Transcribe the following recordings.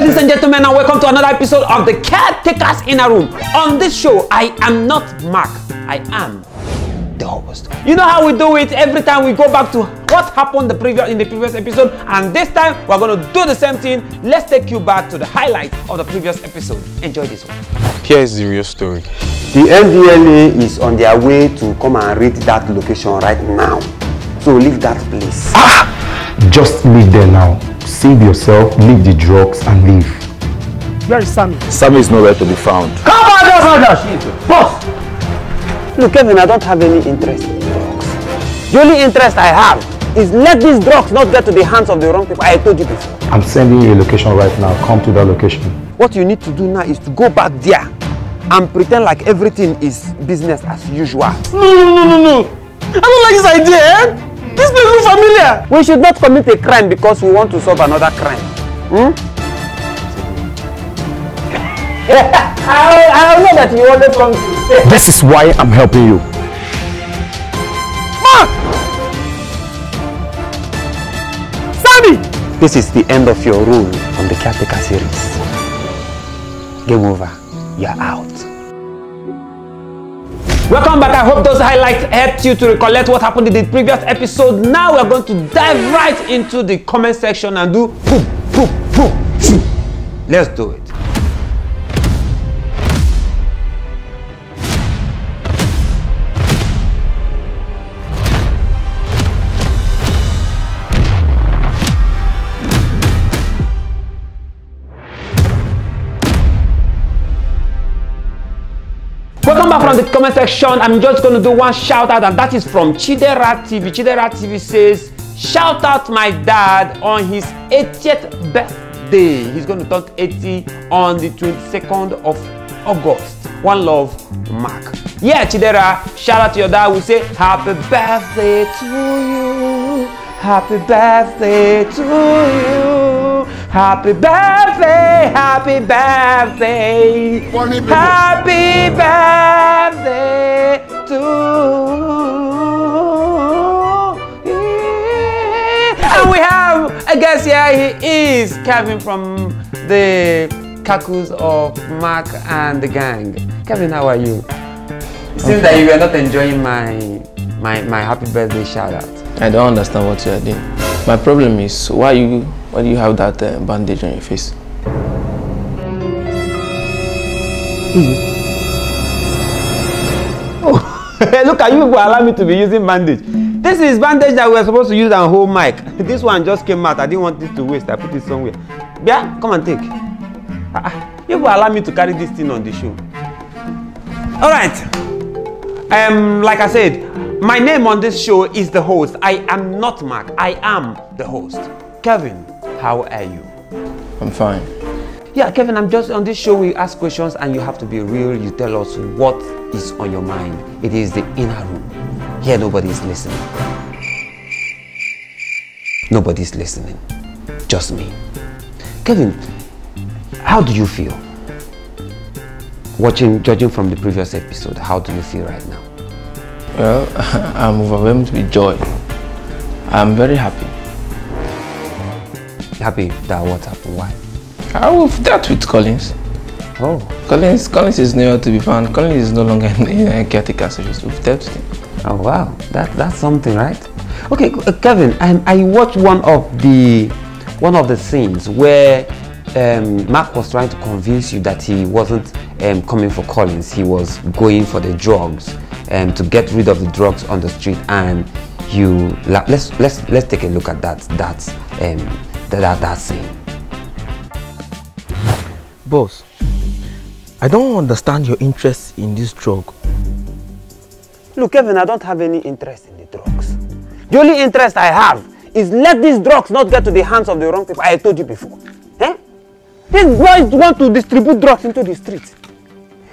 ladies and gentlemen, and welcome to another episode of the Caretaker's Inner Room. On this show, I am not Mark, I am the host. You know how we do it every time we go back to what happened the previous in the previous episode, and this time we're going to do the same thing. Let's take you back to the highlight of the previous episode. Enjoy this one. Here is the real story. The NDLEA is on their way to come and raid that location right now. So leave that place. Ah! Just leave there now. Save yourself, leave the drugs and leave. Where is Sammy? Sammy is nowhere to be found. Come on, come on, Boss! Look, Kevin, I don't have any interest in drugs. The only interest I have is let these drugs not get to the hands of the wrong people. I told you before. I'm sending you a location right now. Come to that location. What you need to do now is to go back there and pretend like everything is business as usual. No, no, no, no, no. I don't like this idea, eh? This place looks familiar. We should not commit a crime because we want to solve another crime. Hmm? I, I know that you always want to. This is why I'm helping you. Sammy! This is the end of your role on the Caretaker series. Game over. You're out. Welcome back. I hope those highlights helped you to recollect what happened in the previous episode. Now we're going to dive right into the comment section and do boom, boom, boom. Let's do it. The comment section. I'm just going to do one shout out, and that is from Chidera TV. Chidera TV says, Shout out my dad on his 80th birthday. He's going to turn 80 on the 22nd of August. One love, Mark. Yeah, Chidera, shout out to your dad. We say, Happy birthday to you. Happy birthday to you. Happy birthday, happy birthday. Happy birthday to you. And we have a guest here. He is Kevin from the Kakus of Mark and the gang. Kevin, how are you? It seems that you are not enjoying my my my happy birthday shout out. I don't understand what you are doing. My problem is why you why do you have that uh, bandage on your face? Oh, Look at you people allow me to be using bandage. This is bandage that we are supposed to use and hold mic. This one just came out. I didn't want this to waste. I put it somewhere. Yeah, come and take. Ah. You people allow me to carry this thing on the show. All right. Um, like I said, my name on this show is the host. I am not Mark. I am the host. Kevin, how are you? I'm fine. Yeah, Kevin, I'm just on this show. We ask questions and you have to be real. You tell us what is on your mind. It is the inner room. Here, nobody is listening. Nobody's listening. Just me. Kevin, how do you feel? Watching, judging from the previous episode, how do you feel right now? Well, I'm overwhelmed with joy. I'm very happy. Happy that what happened? Why? I have dealt with Collins. Oh, Collins Collins is nowhere to be found. Collins is no longer in a caretaker service. We've dealt with him. oh wow, that that's something, right? Okay, uh, Kevin, I, I watched one of the one of the scenes where um, Mark was trying to convince you that he wasn't um, coming for Collins. He was going for the drugs um, to get rid of the drugs on the street. And you let's let's let's take a look at that that um, that that, that. Boss, I don't understand your interest in this drug. Look, Kevin, I don't have any interest in the drugs. The only interest I have is let these drugs not get to the hands of the wrong people. I told you before. Eh? These boys want to distribute drugs into the streets.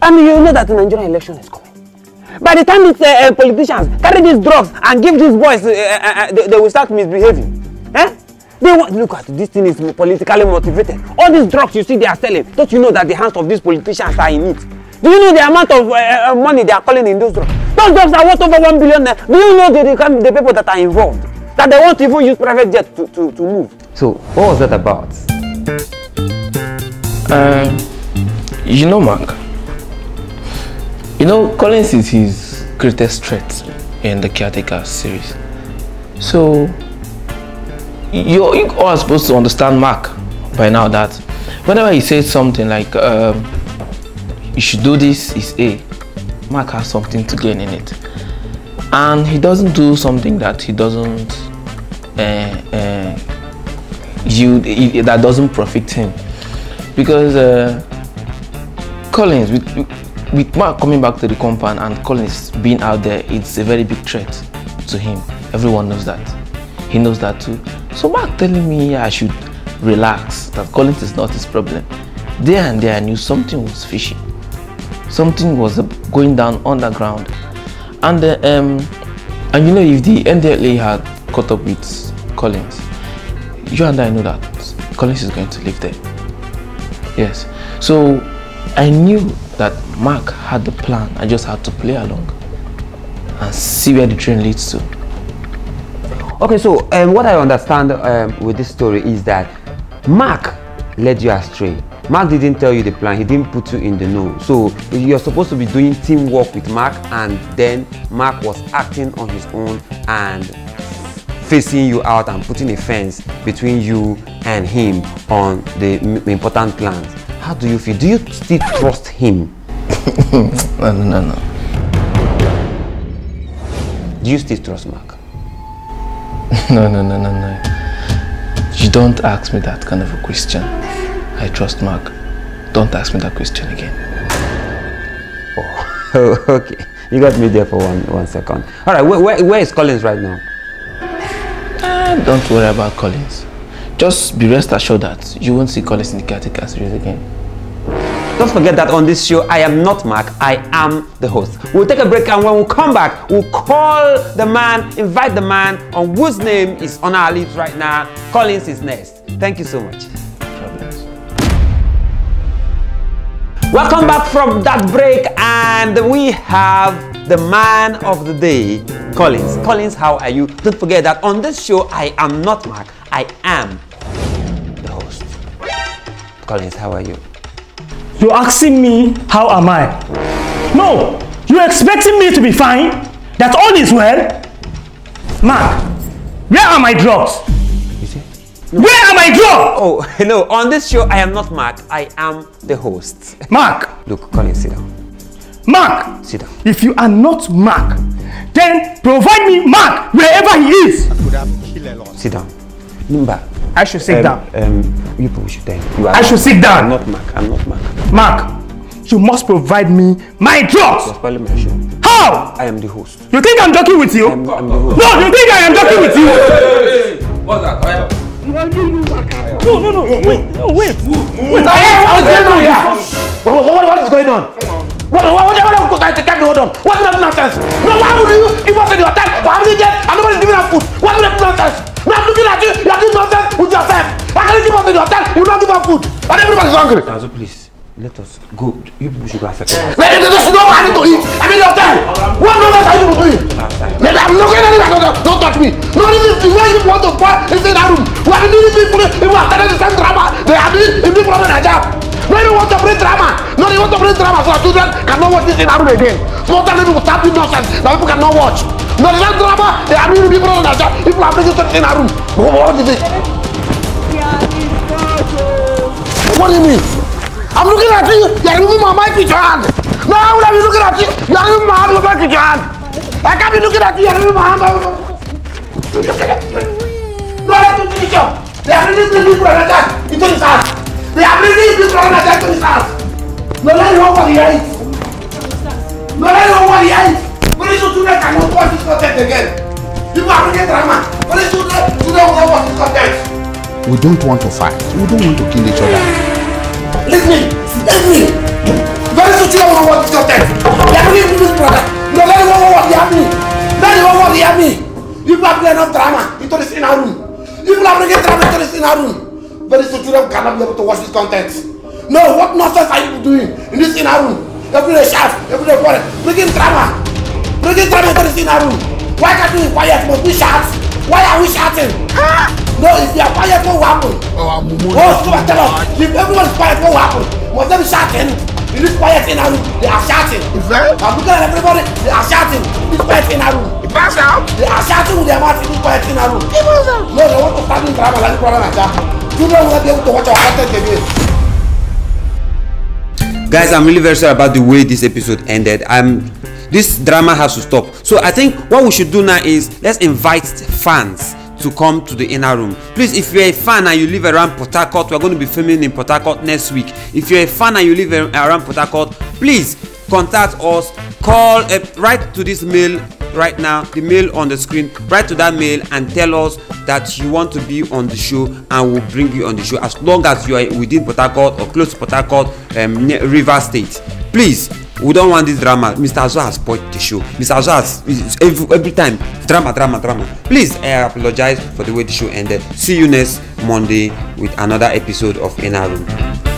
I mean, you know that the Nigerian election is coming. By the time these uh, uh, politicians carry these drugs and give these boys, uh, uh, uh, they, they will start misbehaving. Eh? They want, look at this thing is politically motivated. All these drugs you see they are selling, don't you know that the hands of these politicians are in it? Do you know the amount of uh, uh, money they are calling in those drugs? Those drugs are worth over one billion. naira. Do you know the, the, the people that are involved? That they won't even use private jet to, to, to move. So what was that about? Um, you know, Mark. You know, Collins is his greatest threat in the Caretaker series. So, you you all supposed to understand Mark by now that whenever he says something like, um, you should do this, is A, Mark has something to gain in it. And he doesn't do something that he doesn't, uh, uh, you, that doesn't profit him. Because uh, Collins, with, with Mark coming back to the compound and Collins being out there, it's a very big threat to him. Everyone knows that. He knows that too. So Mark telling me I should relax, that Collins is not his problem. There and there I knew something was fishy. Something was going down underground. And uh, um, and you know if the NDLEA had caught up with Collins, you and I know that Collins is going to live there. Yes. So I knew that Mark had the plan. I just had to play along and see where the train leads to. Okay, so um, what I understand um, with this story is that Mark led you astray. Mark didn't tell you the plan, he didn't put you in the know. So you're supposed to be doing teamwork with Mark, and then Mark was acting on his own and facing you out and putting a fence between you and him on the important plans. How do you feel? Do you still trust him? no, no, no, no. Do you still trust Mark? no, no, no, no, no. You don't ask me that kind of a question. I trust Mark. Don't ask me that question again. Oh, okay. You got me there for one one second. All right, where, where, where is Collins right now? Uh, don't worry about Collins. Just be rest assured that you won't see Collins in the caretaker series again. Don't forget that on this show, I am not Mark, I am the host. We'll take a break and when we come back, we'll call the man, invite the man on whose name is on our lips right now. Collins is next. Thank you so much. Welcome back from that break and we have the man of the day, Collins. Collins, how are you? Don't forget that on this show, I am not Mark, I am the host. Collins, how are you? You're asking me, how am I? No, you're expecting me to be fine? That all is well? Mark, where are my drugs? Where are my drugs? Oh, no, on this show, I am not Mark, I am the host. Mark, Look, Collins, sit down. Mark, Sit down. if you are not Mark, then provide me Mark wherever he is. Sit down. Nimba. I should sit um, down. Um, you people should thank you. are I should sit down. I'm not Mark. I'm not Mark. Mark, you must provide me my drugs. How? I am the host. You think I'm joking with you? I'm, I'm the host. No, you think I am joking with you? What's that? No, no, no, wait, no, wait. Wait, I What's going on? What, what, what is going on? What, what, what, what, what, what, can't hold on. What's that nonsense? No, why would you give us in your time for having it and nobody's giving us food? What's that nonsense? No, I'm looking at you, you're doing nonsense with yourself. Why can't you give us in your time? You don't give us food. And everybody's hungry. Nazo, please, let us go. You people should go affect us. Let me just know I need to eat. I mean, your time. What nonsense are you doing? Let I'm looking at it like, don't, don't touch me. No, this is the way you want to spoil is in that room. What do these people, people are starting the same drama. They are doing in people in Nigeria. No, they want to bring drama. No, they want to bring drama so that children cannot watch this in our room again. Small time people start doing nonsense that people cannot watch. No, the same drama they are in people in Nigeria. People are bringing things in our room. What, what is it? What do you mean? I'm looking at you. You're removing my mic with your hand. No, I would have been looking at you. You're removing my hand with your hand. I can't be looking at you. You're removing my hand. No, I to finish up. They are this people like that into this house. They are this people like that into this house. No, let me know what he ate. No, let me know what he ate. When these We don't want to fight. We don't want to kill each other. Listen, listen. Very soon you don't want this content. They are bringing this brother. No, let me know what he have me. Let me know what he have me. People are bringing enough drama into this inner room. People are bringing drama into this inner room. Very soon children cannot be able to watch this content. No, what nonsense are you doing in this inner room? Every day shout, every day quarrel, bringing drama. Bringing drama into this inner room. Why can't we be quiet? Must we shout? Why are we shouting? No, if you are quiet, what will happen? Oh, Mumu. Oh, come and tell us. If everyone is quiet, what will happen? Must they be shouting? In this quiet in our room, they are shouting. Ìfẹ́. I'm looking at everybody, they are shouting. In this quiet in our room. Pass out. They are shouting with their mouth in this quiet in our room. No, they want to start in drama like drama like that. Children will not be able to watch our content again. guys i'm really very sorry about the way this episode ended i'm this drama has to stop so i think what we should do now is let's invite fans to come to the inner room. Please if you're a fan and you live around port harcourt we're going to be filming in port harcourt next week. If you're a fan and you live ar- around port harcourt please contact us. Call uh, write to this mail right now the mail on the screen. Write to that mail and tell us that you want to be on the show and we'll bring you on the show as long as you are within port harcourt or close to port harcourt um, river state. Please we don't want this drama. Mr azua has spoiled the show mr azua has every, every time. Drama drama drama. Please i apologize for the way the show ended. See you next monday with another episode of inner room